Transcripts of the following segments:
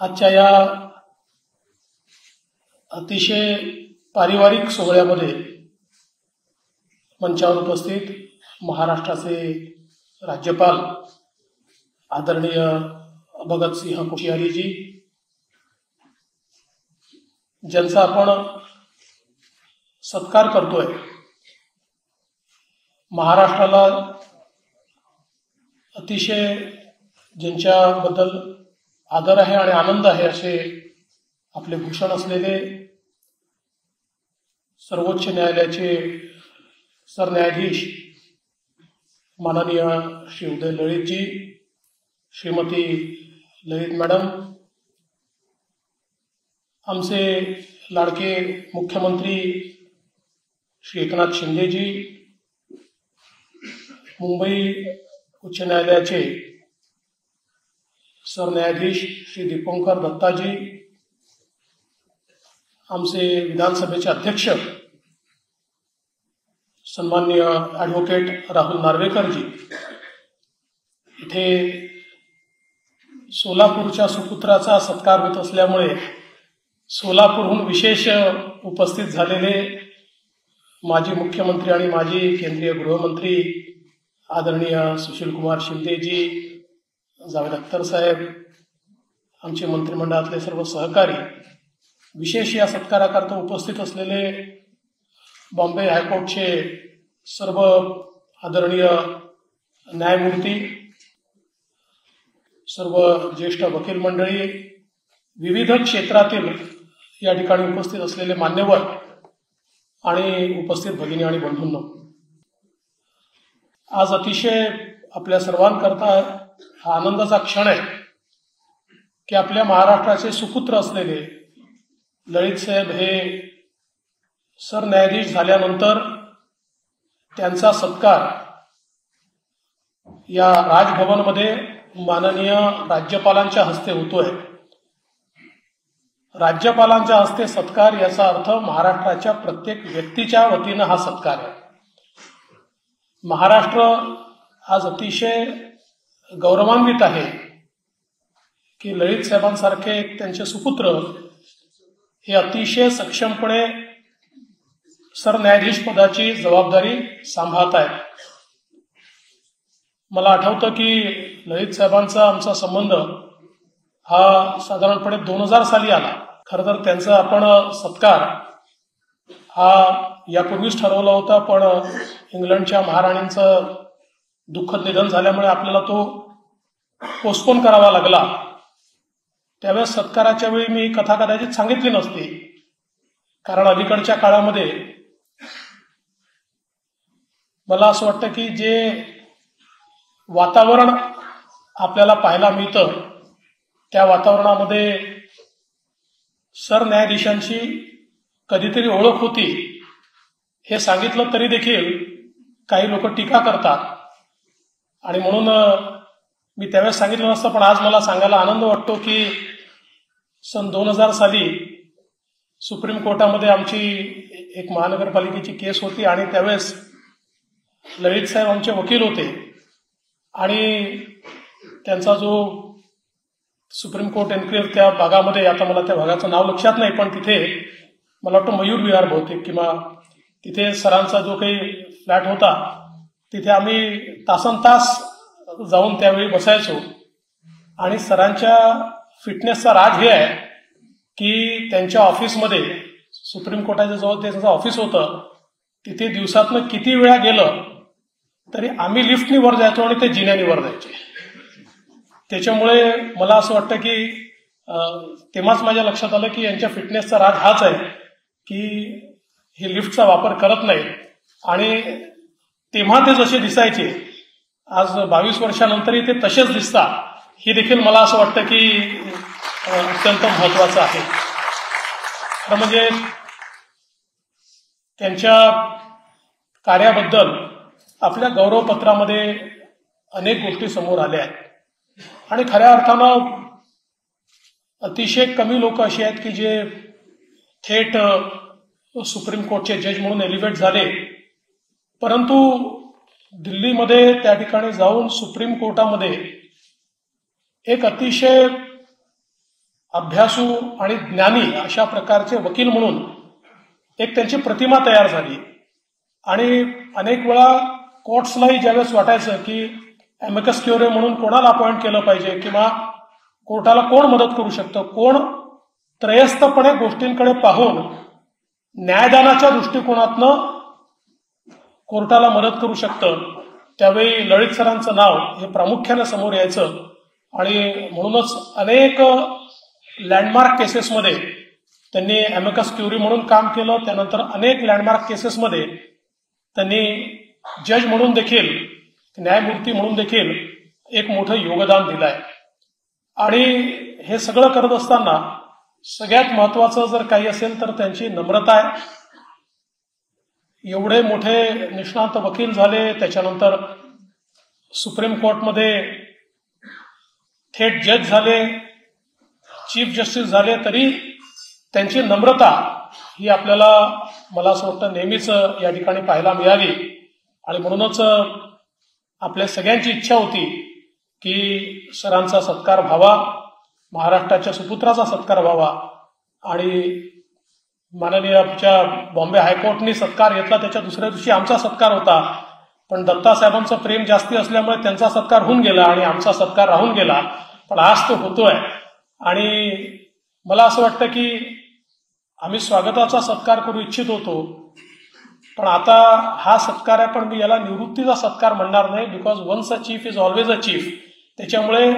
आजच्या या अतिशय पारिवारिक सोहळ्यामध्ये मंचावर उपस्थित महाराष्ट्राचे राज्यपाल आदरणीय भगतसिंह कोश्यारीजी ज्यांचा आपण सत्कार करतोय महाराष्ट्राला अतिशय ज्यांच्याबद्दल आदर आहे आणि आनंद आहे असे आपले भूषण असलेले सर्वोच्च न्यायालयाचे सरन्यायाधीश माननीय श्री उदय ललितजी श्रीमती ललित मॅडम आमचे लाडके मुख्यमंत्री श्री एकनाथ शिंदेजी मुंबई उच्च न्यायालयाचे सरन्यायाधीश श्री दीपंकर दत्ताजी आमचे विधानसभेचे अध्यक्ष सन्मान्य ॲडव्होकेट राहुल नार्वेकरजी. इथे सोलापूरच्या सुपुत्राचा सत्कार होत असल्यामुळे सोलापूरहून विशेष उपस्थित झालेले माजी मुख्यमंत्री आणि माजी केंद्रीय गृहमंत्री आदरणीय सुशीलकुमार शिंदेजी जावेद अख्तर साहेब आमचे मंत्रिमंडळातले सर्व सहकारी विशेष या सत्काराकरता उपस्थित असलेले बॉम्बे हायकोर्टचे सर्व आदरणीय न्यायमूर्ती सर्व ज्येष्ठ वकील मंडळी विविध क्षेत्रातील या ठिकाणी उपस्थित असलेले मान्यवर आणि उपस्थित भगिनी आणि बंधूंना. आज अतिशय आपल्या सर्वांकरता हा आनंदाचा क्षण आहे की आपल्या महाराष्ट्राचे सुपुत्र असलेले ललित साहेब हे सरन्यायाधीश झाल्यानंतर त्यांचा सत्कार या राजभवनमध्ये माननीय राज्यपालांच्या हस्ते होतोय. राज्यपालांच्या हस्ते सत्कार याचा अर्थ महाराष्ट्राच्या प्रत्येक व्यक्तीच्या वतीनं हा सत्कार आहे. महाराष्ट्र आज अतिशय गौरवान्वित आहे की ललित साहेबांसारखे त्यांचे सुपुत्र हे अतिशय सक्षमपणे सरन्यायाधीश पदाची जबाबदारी सांभाळत आहेत. मला आठवतं की ललित साहेबांचा आमचा संबंध हा साधारणपणे दोन हजार साली आला. खर तर त्यांचा आपण सत्कार हा यापूर्वीच ठरवला होता पण इंग्लंडच्या महाराणींचं दुःखद निधन झाल्यामुळे आपल्याला तो पोस्टपोन करावा लागला. त्यावेळेस सत्काराच्या वेळी मी कथा कदाचित सांगितली नसती. कारण अलीकडच्या काळामध्ये मला असं वाटतं की जे वातावरण आपल्याला पाहायला मिळतं त्या वातावरणामध्ये सरन्यायाधीशांची कधीतरी ओळख होती. हे सांगितलं तरी देखील काही लोक टीका करतात. आणि म्हणून मी त्यावेळेस सांगितलं नसतं पण आज मला सांगायला आनंद वाटतो की सन दोन हजार साली सुप्रीम कोर्टामध्ये आमची एक महानगरपालिकेची केस होती आणि त्यावेळेस ललित साहेब आमचे वकील होते. आणि त्यांचा जो सुप्रीम कोर्ट एन्क्लेव्ह त्या भागामध्ये आता मला त्या भागाचं नाव लक्षात नाही पण तिथे मला वाटतं मयूर विहार बहुतेक किंवा तिथे सरांचा जो काही फ्लॅट होता तिथे आम्ही तासन तास जाऊन त्यावेळी बसायचो. आणि सरांच्या फिटनेसचा राग हे आहे की त्यांच्या ऑफिसमध्ये सुप्रीम कोर्टाच्या जवळ त्यांचं ऑफिस होतं तिथे दिवसातनं किती वेळा गेलं तरी आम्ही लिफ्टनी वर जायचो आणि ते जिन्यानी वर जायचे. त्याच्यामुळे मला असं वाटतं की तेव्हाच माझ्या लक्षात आलं की यांच्या फिटनेसचा राग हाच आहे की हे लिफ्टचा वापर करत नाहीत. आणि तेव्हा ते जसे दिसायचे आज बावीस वर्षानंतरही ते तसेच दिसतात हे देखील मला असं वाटतं की अत्यंत महत्वाचं आहे. खरं म्हणजे त्यांच्या कार्याबद्दल आपल्या गौरवपत्रामध्ये अनेक गोष्टी समोर आल्या आहेत. आणि खऱ्या अर्थानं अतिशय कमी लोक अशी आहेत की जे थेट सुप्रीम कोर्टचे जज म्हणून एलिव्हेट झाले परंतु दिल्लीमध्ये त्या ठिकाणी जाऊन सुप्रीम कोर्टामध्ये एक अतिशय अभ्यासू आणि ज्ञानी अशा प्रकारचे वकील म्हणून एक त्यांची प्रतिमा तयार झाली. आणि अनेक वेळा कोर्ट्सलाही ज्यावेळेस वाटायचं की एमएकस क्युरे म्हणून कोणाला अपॉइंट केलं पाहिजे किंवा कोर्टाला कोण मदत करू शकतं कोण त्रयस्थपणे गोष्टींकडे पाहून न्यायदानाच्या दृष्टिकोनातनं कोर्टाला मदत करू शकतं त्यावेळी ललित सरांचं नाव हे प्रामुख्यानं समोर यायचं. आणि म्हणूनच अनेक लँडमार्क केसेसमध्ये त्यांनी एमएकस क्युरी म्हणून काम केलं त्यानंतर अनेक लँडमार्क केसेसमध्ये त्यांनी जज म्हणून देखील न्यायमूर्ती म्हणून देखील एक मोठं योगदान दिलं आहे आणि हे सगळं करत असताना सगळ्यात महत्वाचं जर काही असेल तर त्यांची नम्रता आहे. एवढे मोठे निष्णांत वकील झाले त्याच्यानंतर सुप्रीम कोर्टमध्ये थेट जज झाले चीफ जस्टिस झाले तरी त्यांची नम्रता ही आपल्याला मला असं वाटतं नेहमीच या ठिकाणी पाहायला मिळाली. आणि म्हणूनच आपल्या सगळ्यांची इच्छा होती की सरांचा सत्कार व्हावा महाराष्ट्राच्या सुपुत्राचा सत्कार व्हावा आणि माननीय आमच्या बॉम्बे हायकोर्टने सत्कार घेतला त्याच्या दुसऱ्या दिवशी आमचा सत्कार होता. पण दत्ता साहेबांचं प्रेम जास्ती असल्यामुळे त्यांचा सत्कार होऊन गेला आणि आमचा सत्कार राहून गेला. पण आज तो होतोय. आणि मला असं वाटतं की आम्ही स्वागताचा सत्कार करू इच्छित होतो. पण आता हा सत्कार आहे पण मी याला निवृत्तीचा सत्कार म्हणणार नाही because once a chief is always a chief त्याच्यामुळे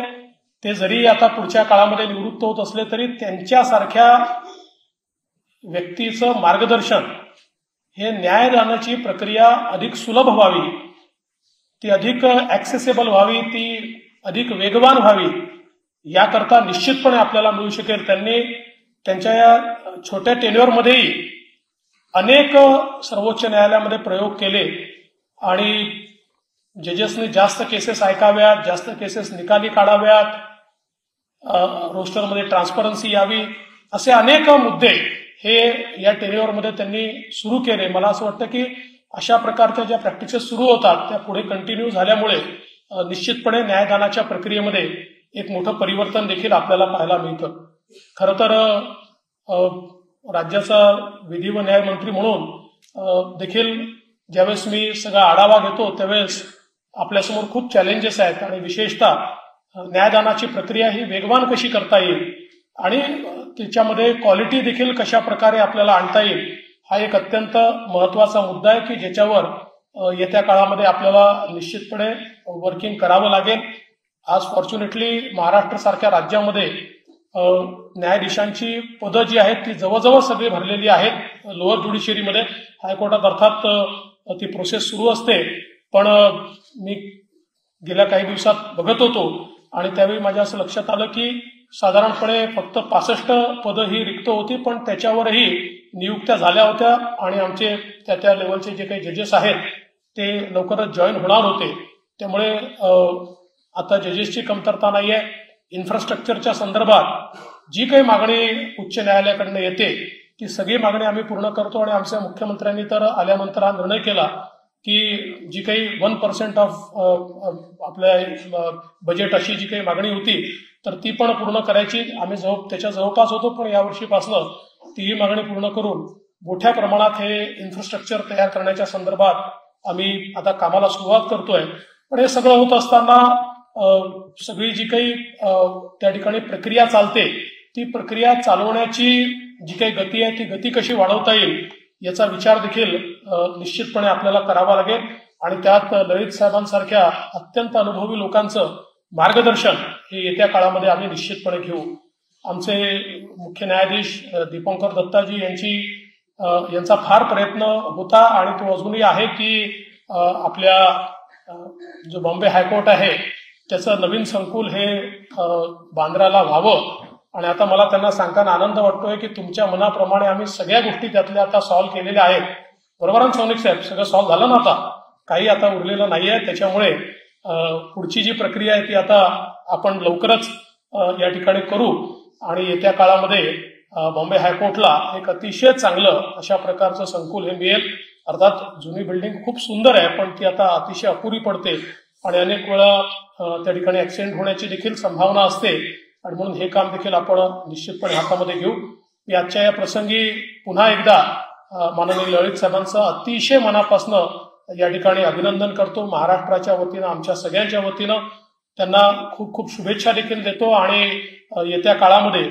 ते जरी आता पुढच्या काळामध्ये निवृत्त होत असले तरी त्यांच्यासारख्या व्यक्तीचं मार्गदर्शन हे न्यायदानाची प्रक्रिया अधिक सुलभ व्हावी ती अधिक ऍक्सेसेबल व्हावी ती अधिक वेगवान व्हावी याकरता निश्चितपणे आपल्याला मिळू शकेल. त्यांनी त्यांच्या या छोट्या टेन्युअरमध्येही अनेक सर्वोच्च न्यायालयामध्ये प्रयोग केले आणि जजेसनी जास्त केसेस ऐकाव्यात जास्त केसेस निकाली काढाव्यात रोस्टरमध्ये ट्रान्सपरन्सी यावी असे अनेक मुद्दे हे या टेरिओरमध्ये त्यांनी सुरू केले. मला असं वाटतं की अशा प्रकारच्या ज्या प्रॅक्टिसेस सुरू होतात त्या पुढे कंटिन्यू झाल्यामुळे निश्चितपणे न्यायदानाच्या प्रक्रियेमध्ये एक मोठं परिवर्तन देखील आपल्याला पाहायला मिळतं. खरं तर राज्याचा विधी व न्यायमंत्री म्हणून देखील ज्यावेळेस मी सगळा आढावा घेतो त्यावेळेस आपल्यासमोर खूप चॅलेंजेस आहेत आणि विशेषतः न्यायदानाची प्रक्रिया ही वेगवान कशी करता येईल आणि त्याच्यामध्ये क्वालिटी देखील कशा प्रकारे आपल्याला आणता येईल हा एक अत्यंत महत्त्वाचा मुद्दा आहे की ज्याच्यावर येत्या काळामध्ये आपल्याला निश्चितपणे वर्किंग करावं लागेल. आज फॉर्च्युनेटली महाराष्ट्र सारख्या राज्यामध्ये न्यायाधीशांची पदं जी आहेत ती जवळजवळ सगळी भरलेली आहेत लोअर ज्युडिशियरीमध्ये हायकोर्टात अर्थात ती प्रोसेस सुरू असते. पण मी गेल्या काही दिवसात बघत होतो आणि त्यावेळी माझ्या असं लक्षात आलं की साधारणपणे फक्त पासष्ट पदं ही रिक्त होती पण त्याच्यावरही नियुक्त्या झाल्या होत्या आणि आमचे त्या त्या लेवलचे जे काही जजेस आहेत ते लवकरच जॉईन होणार होते. त्यामुळे आता जजेसची कमतरता नाहीये. इन्फ्रास्ट्रक्चरच्या संदर्भात जी काही मागणी उच्च न्यायालयाकडनं येते ती सगळी मागणी आम्ही पूर्ण करतो आणि आमच्या मुख्यमंत्र्यांनी तर आल्यानंतर हा निर्णय केला. की जी काही वन पर्सेंट ऑफ आपल्या uh, बजेट अशी जी काही मागणी होती तर ती पण पूर्ण करायची. आम्ही जवळ त्याच्या जवळपास होतो पण यावर्षीपासनं तीही मागणी पूर्ण करून मोठ्या प्रमाणात हे इन्फ्रास्ट्रक्चर तयार करण्याच्या संदर्भात आम्ही आता कामाला सुरुवात करतोय. पण हे सगळं होत असताना सगळी जी काही त्या ठिकाणी प्रक्रिया चालते ती प्रक्रिया चालवण्याची जी काही गती आहे ती गती कशी वाढवता येईल याचा विचार देखील निश्चितपणे आपल्याला करावा लागेल. आणि त्यात ललित साहेबांसारख्या अत्यंत अनुभवी लोकांचं मार्गदर्शन हे येत्या काळामध्ये आम्ही निश्चितपणे घेऊ. आमचे मुख्य न्यायाधीश दीपंकर दत्ताजी यांची यांचा फार प्रयत्न होता आणि तो अजूनही आहे की आपल्या जो बॉम्बे हायकोर्ट आहे त्याचं नवीन संकुल हे बांद्राला व्हावं. आणि आता मला त्यांना सांगताना आनंद वाटतोय की तुमच्या मनाप्रमाणे आम्ही सगळ्या गोष्टी त्यातल्या आता सॉल्व्ह केलेल्या आहेत. बरोबर ना सौनिक साहेब? सगळं सॉल्व्ह झालं ना आता? काही आता उरलेलं नाहीये. त्याच्यामुळे पुढची जी प्रक्रिया आहे ती आता आपण लवकरच या ठिकाणी करू. आणि येत्या काळामध्ये बॉम्बे हायकोर्टला एक अतिशय चांगलं अशा प्रकारचं संकुल हे मिळेल. अर्थात जुनी बिल्डिंग खूप सुंदर आहे पण ती आता अतिशय अपुरी पडते. आणि अनेक वेळा त्या ठिकाणी ऍक्सिडेंट होण्याची देखील संभावना असते. आणि म्हणून हे काम देखील आपण निश्चितपणे हातामध्ये घेऊ. मी आजच्या या प्रसंगी पुन्हा एकदा माननीय ललित साहेबांचं अतिशय मनापासनं या ठिकाणी अभिनंदन करतो. महाराष्ट्राच्या वतीनं आमच्या सगळ्यांच्या वतीनं. त्यांना खूप खूप शुभेच्छा देखील देतो आणि येत्या काळामध्ये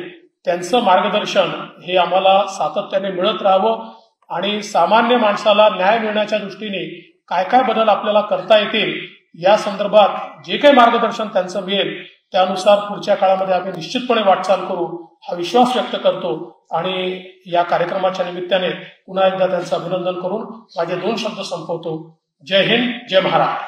त्यांचं मार्गदर्शन हे आम्हाला सातत्याने मिळत राहावं आणि सामान्य माणसाला न्याय मिळण्याच्या दृष्टीने काय काय बदल आपल्याला करता येतील या संदर्भात जे काही मार्गदर्शन त्यांचं मिळेल त्यानुसार पुढच्या काळामध्ये आम्ही निश्चितपणे वाटचाल करू हा विश्वास व्यक्त करतो आणि या कार्यक्रमाच्या निमित्ताने पुन्हा एकदा त्यांचं अभिनंदन करून माझे दोन शब्द संपवतो. जय हिंद जय महाराष्ट्र.